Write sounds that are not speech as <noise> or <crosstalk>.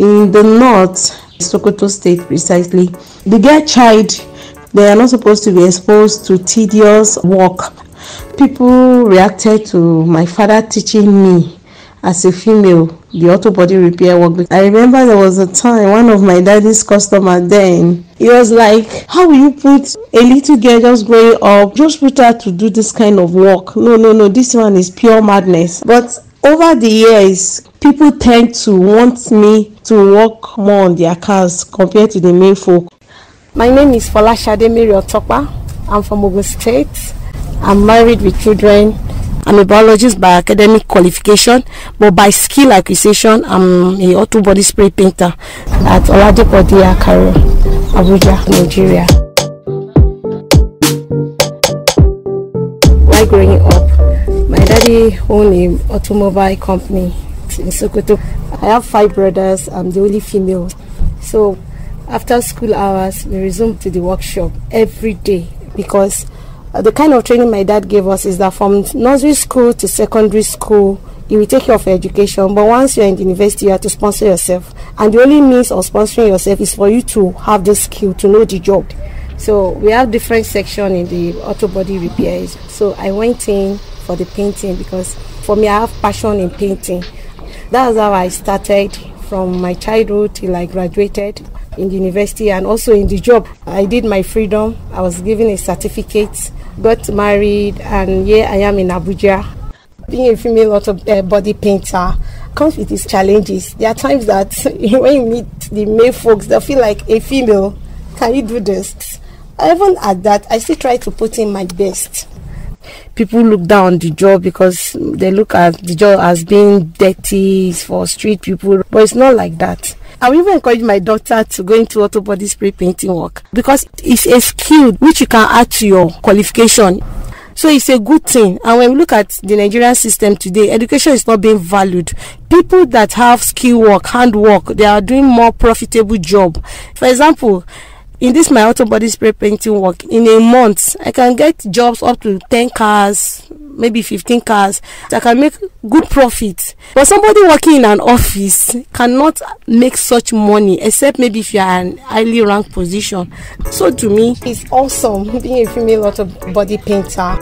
in the north, Sokoto State precisely, the girl child they are not supposed to be exposed to tedious work. People reacted to my father teaching me as a female the auto body repair work. I remember there was a time one of my daddy's customer then he was like, How will you put a little girl just growing up, just put her to do this kind of work? No, no, no, this one is pure madness. But over the years, people tend to want me to work more on their cars compared to the main folk. My name is Folashade Mary Otokpa. I'm from Ogun State. I'm married with children. I'm a biologist by academic qualification, but by skill acquisition, I'm a auto body spray painter at Oladipodi Akaro, Abuja, Nigeria. While growing up, my daddy owned an automobile company in Sokoto. I have five brothers. I'm the only female. So after school hours, we resume to the workshop every day because uh, the kind of training my dad gave us is that from nursery school to secondary school, you will take care of your education, but once you're in university, you have to sponsor yourself. And the only means of sponsoring yourself is for you to have the skill to know the job. So we have different section in the auto body repairs. So I went in for the painting because for me, I have passion in painting. That's how I started from my childhood till I graduated in university and also in the job. I did my freedom. I was given a certificate, got married, and here I am in Abuja. Being a female auto uh, body painter comes with its challenges. There are times that <laughs> when you meet the male folks, they feel like a female. Can you do this? Even at that, I still try to put in my best people look down the job because they look at the job as being dirty for street people but it's not like that I will even encourage my daughter to go into auto body spray painting work because it's a skill which you can add to your qualification. So it's a good thing. And when we look at the Nigerian system today, education is not being valued. People that have skill work, hand work, they are doing more profitable job. For example, in this my auto body spray painting work in a month i can get jobs up to 10 cars maybe 15 cars. I can make good profit. But somebody working in an office cannot make such money except maybe if you are an highly ranked position. So to me it's awesome being a female auto body painter